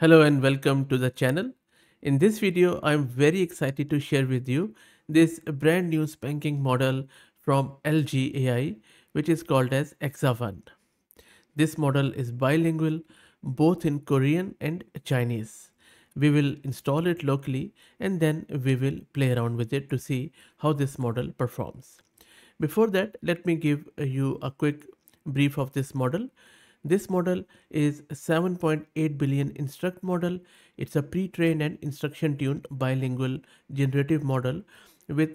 Hello and welcome to the channel. In this video, I'm very excited to share with you this brand new spanking model from LG AI, which is called as EXAONE. This model is bilingual, both in Korean and Chinese. We will install it locally and then we will play around with it to see how this model performs. Before that, let me give you a quick brief of this model. This model is 7.8 billion instruct model. It's a pre-trained and instruction tuned bilingual generative model with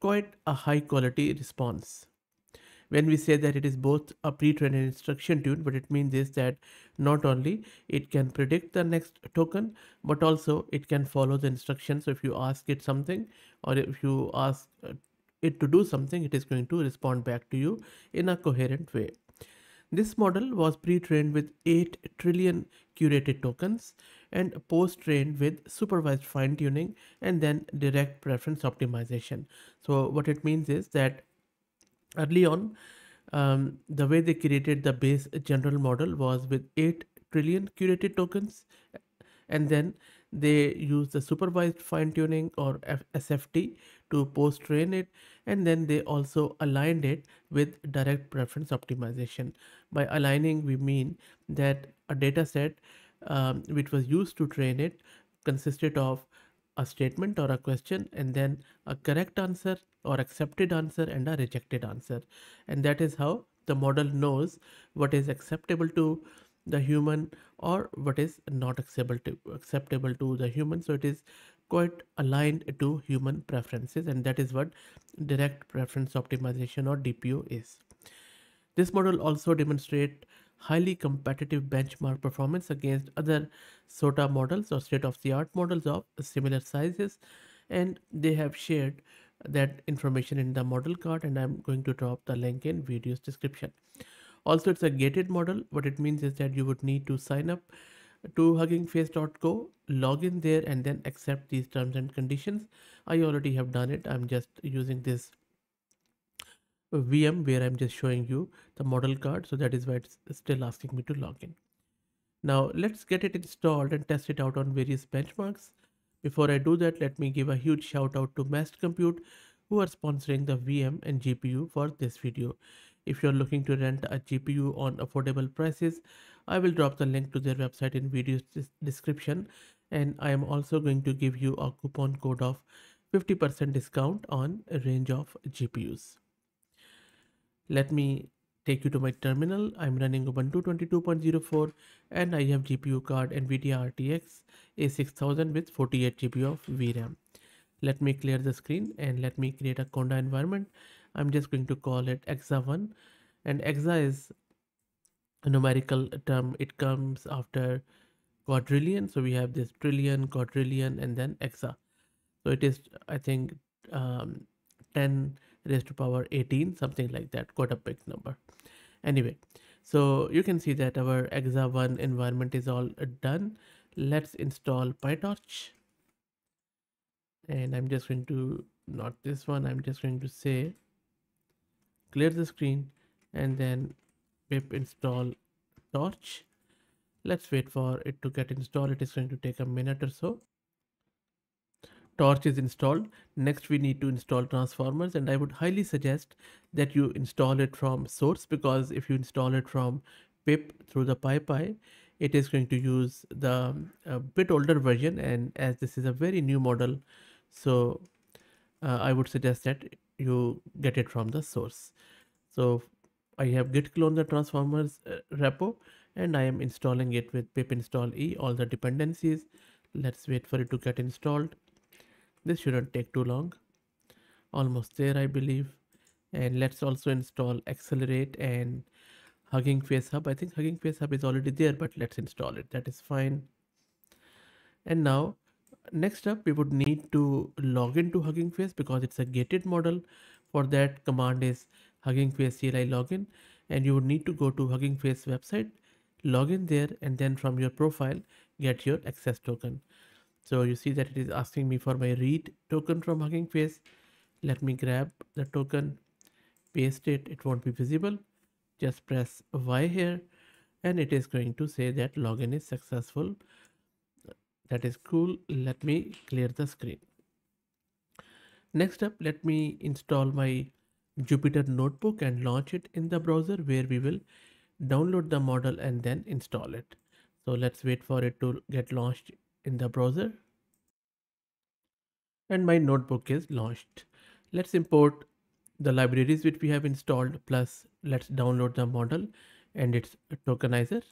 quite a high quality response. When we say that it is both a pre-trained and instruction tuned, what it means is that not only it can predict the next token, but also it can follow the instructions. So if you ask it something or if you ask uh, it to do something, it is going to respond back to you in a coherent way. This model was pre-trained with 8 trillion curated tokens and post-trained with supervised fine-tuning and then direct preference optimization. So what it means is that early on, um, the way they created the base general model was with 8 trillion curated tokens and then they use the supervised fine tuning or F SFT to post train it and then they also aligned it with direct preference optimization. By aligning we mean that a data set um, which was used to train it consisted of a statement or a question and then a correct answer or accepted answer and a rejected answer. And that is how the model knows what is acceptable to the human or what is not acceptable to acceptable to the human. So it is quite aligned to human preferences and that is what direct preference optimization or DPO is. This model also demonstrate highly competitive benchmark performance against other SOTA models or state-of-the-art models of similar sizes and they have shared that information in the model card and I'm going to drop the link in video's description. Also, it's a gated model. What it means is that you would need to sign up to huggingface.co, log in there and then accept these terms and conditions. I already have done it. I'm just using this VM where I'm just showing you the model card. So that is why it's still asking me to log in. Now let's get it installed and test it out on various benchmarks. Before I do that, let me give a huge shout out to Massed Compute who are sponsoring the VM and GPU for this video. If you're looking to rent a GPU on affordable prices, I will drop the link to their website in video description and I am also going to give you a coupon code of 50% discount on a range of GPUs. Let me take you to my terminal. I'm running Ubuntu 22.04 and I have GPU card NVIDIA RTX A6000 with 48 GB of VRAM. Let me clear the screen and let me create a Conda environment I'm just going to call it exa1 and exa is numerical term. It comes after quadrillion. So we have this trillion, quadrillion, and then exa. So it is, I think, um, 10 raised to power 18, something like that, quite a big number. Anyway, so you can see that our exa1 environment is all done. Let's install PyTorch. And I'm just going to, not this one, I'm just going to say clear the screen and then pip install torch. Let's wait for it to get installed. It is going to take a minute or so. Torch is installed. Next we need to install transformers and i would highly suggest that you install it from source because if you install it from pip through the PyPI it is going to use the uh, bit older version and as this is a very new model so uh, i would suggest that you get it from the source. So I have git clone the transformers uh, repo and I am installing it with pip install e all the dependencies. Let's wait for it to get installed. This shouldn't take too long. Almost there I believe. And let's also install accelerate and Hugging Face Hub. I think Hugging Face Hub is already there, but let's install it. That is fine. And now next up we would need to log into Hugging Face because it's a gated model. For that command is Hugging Face CLI login and you would need to go to Hugging Face website, log in there and then from your profile get your access token. So you see that it is asking me for my read token from Hugging Face. Let me grab the token, paste it, it won't be visible. Just press Y here and it is going to say that login is successful that is cool let me clear the screen next up let me install my Jupyter notebook and launch it in the browser where we will download the model and then install it. So let's wait for it to get launched in the browser. And my notebook is launched. Let's import the libraries which we have installed plus let's download the model and its tokenizer.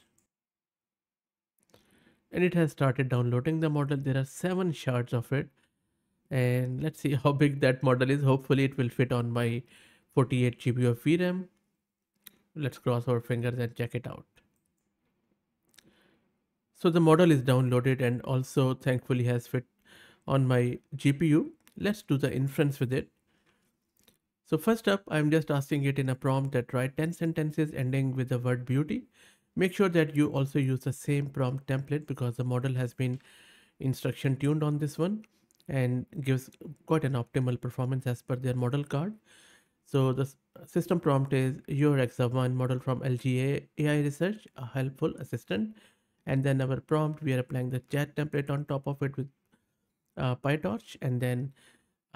And it has started downloading the model. There are seven shards of it. And let's see how big that model is. Hopefully it will fit on my 48 GB of VRAM let's cross our fingers and check it out so the model is downloaded and also thankfully has fit on my GPU let's do the inference with it so first up, I'm just asking it in a prompt that write 10 sentences ending with the word beauty. Make sure that you also use the same prompt template because the model has been instruction tuned on this one and gives quite an optimal performance as per their model card. So the system prompt is your EXAONE model from LGA AI Research, a helpful assistant. And then our prompt, we are applying the chat template on top of it with uh, PyTorch. And then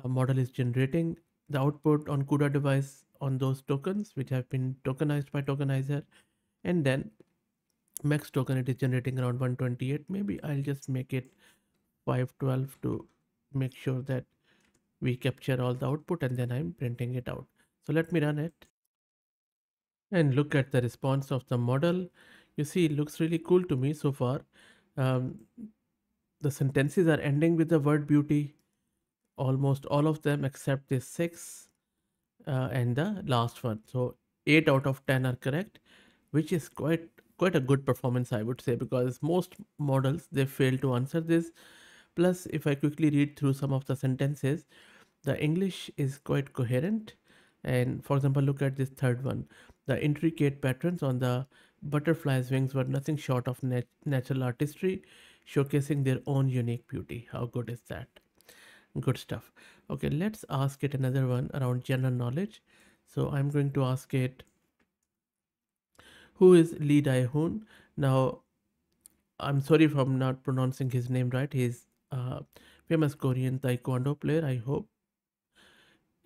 a model is generating the output on CUDA device on those tokens which have been tokenized by tokenizer and then max token it is generating around 128 maybe I'll just make it 512 to make sure that we capture all the output and then I'm printing it out so let me run it and look at the response of the model you see it looks really cool to me so far um, the sentences are ending with the word beauty almost all of them except this six uh, and the last one. So eight out of 10 are correct, which is quite quite a good performance, I would say, because most models, they fail to answer this. Plus, if I quickly read through some of the sentences, the English is quite coherent. And for example, look at this third one. The intricate patterns on the butterfly's wings were nothing short of nat natural artistry, showcasing their own unique beauty. How good is that? good stuff okay let's ask it another one around general knowledge so i'm going to ask it who is lee dae-hoon now i'm sorry if i'm not pronouncing his name right he's a famous korean taekwondo player i hope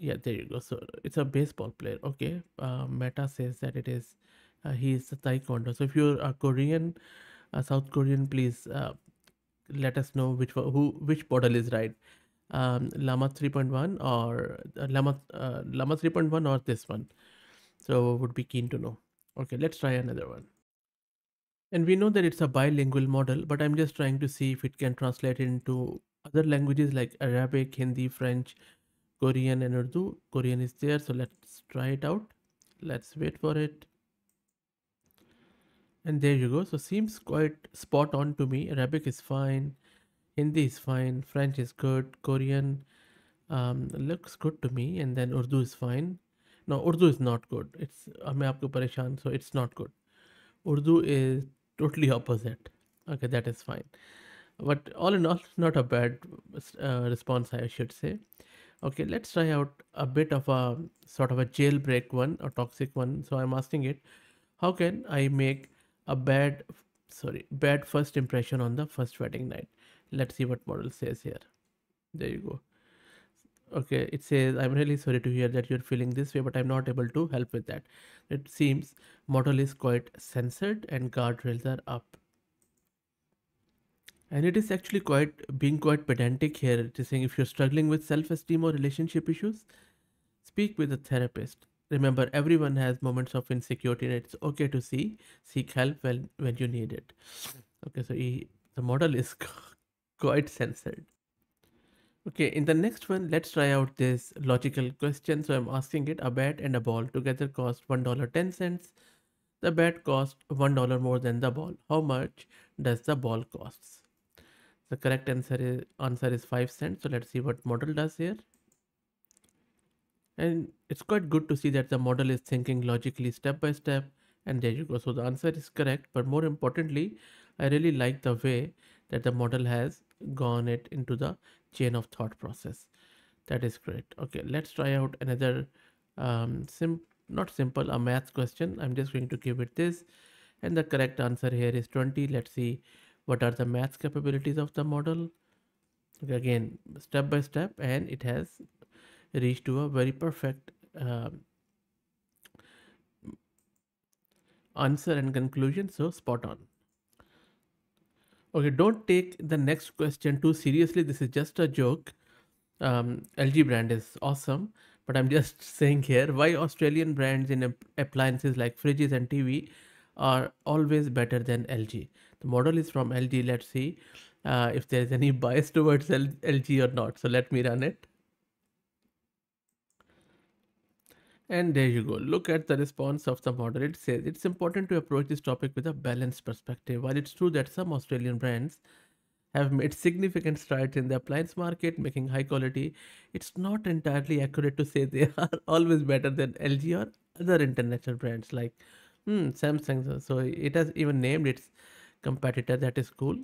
yeah there you go so it's a baseball player okay uh, meta says that it is uh, he is a taekwondo so if you're a korean a south korean please uh, let us know which who which model is right um, Llama 3.1 or uh, Llama uh, Llama 3.1 or this one. So would be keen to know. Okay, let's try another one. And we know that it's a bilingual model, but I'm just trying to see if it can translate into other languages like Arabic, Hindi, French, Korean, and Urdu. Korean is there, so let's try it out. Let's wait for it. And there you go. So seems quite spot on to me. Arabic is fine. Hindi is fine, French is good, Korean um, looks good to me, and then Urdu is fine. No, Urdu is not good. It's मैं आपको परेशान so it's not good. Urdu is totally opposite. Okay, that is fine. But all in all, not a bad uh, response, I should say. Okay, let's try out a bit of a sort of a jailbreak one or toxic one. So I'm asking it, how can I make a bad, sorry, bad first impression on the first wedding night? let's see what model says here there you go okay it says i'm really sorry to hear that you're feeling this way but i'm not able to help with that it seems model is quite censored and guardrails are up and it is actually quite being quite pedantic here it is saying if you're struggling with self-esteem or relationship issues speak with a therapist remember everyone has moments of insecurity and it's okay to see seek help when when you need it okay so he, the model is quite censored. Okay, in the next one, let's try out this logical question. So I'm asking it a bat and a ball together cost $1.10. The bat cost $1 more than the ball. How much does the ball cost? The correct answer is answer is 5 cents. So let's see what model does here. And it's quite good to see that the model is thinking logically step by step. And there you go. So the answer is correct. But more importantly, I really like the way that the model has gone it into the chain of thought process that is great okay let's try out another um, sim not simple a math question i'm just going to give it this and the correct answer here is 20 let's see what are the math capabilities of the model? Again step by step and it has reached to a very perfect uh, answer and conclusion so spot on. Okay don't take the next question too seriously. This is just a joke. Um, lg brand is awesome but i'm just saying here why australian brands in appliances like fridges and tv are always better than lg the model is from lg let's see uh, if there's any bias towards L lg or not so let me run it And there you go. Look at the response of the model. It says it's important to approach this topic with a balanced perspective. While it's true that some Australian brands have made significant strides in the appliance market, making high quality, it's not entirely accurate to say they are always better than LG or other international brands like hmm, Samsung. So it has even named its competitor. That is cool.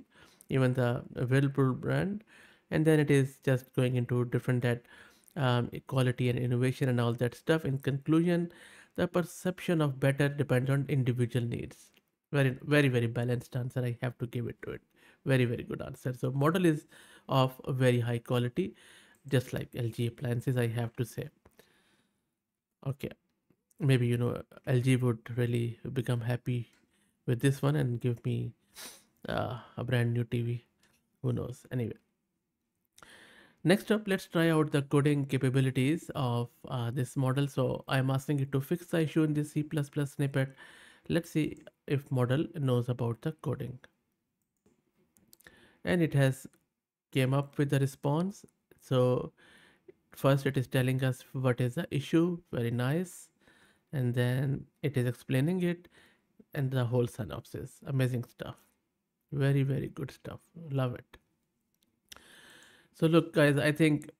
Even the Whirlpool brand, and then it is just going into different that um, equality and innovation and all that stuff. In conclusion, the perception of better depends on individual needs. Very, very, very balanced answer. I have to give it to it. Very, very good answer. So model is of very high quality, just like LG appliances, I have to say. Okay. Maybe, you know, LG would really become happy with this one and give me uh, a brand new TV. Who knows? Anyway. Next up, let's try out the coding capabilities of uh, this model. So I'm asking it to fix the issue in this C++ plus snippet. Let's see if model knows about the coding. And it has came up with the response. So first it is telling us what is the issue. Very nice. And then it is explaining it and the whole synopsis. Amazing stuff. Very, very good stuff. Love it. So look guys, I think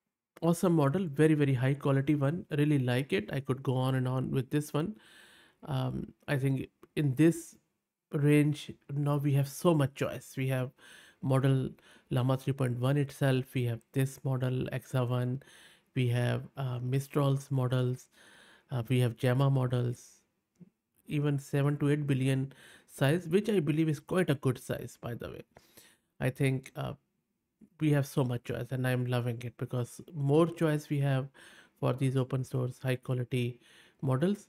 awesome model, very, very high quality one. Really like it. I could go on and on with this one. Um, I think in this range, now we have so much choice. We have model Llama 3.1 itself. We have this model EXAONE. We have uh, Mistral's models. Uh, we have Gemma models. Even 7 to 8 billion size, which I believe is quite a good size, by the way. I think uh, we have so much choice and i'm loving it because more choice we have for these open source high quality models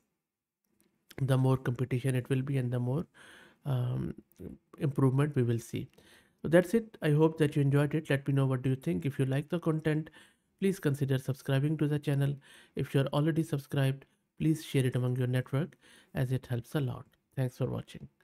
the more competition it will be and the more um, improvement we will see. So that's it. I hope that you enjoyed it. Let me know what do you think. If you like the content please consider subscribing to the channel. If you're already subscribed please share it among your network as it helps a lot. Thanks for watching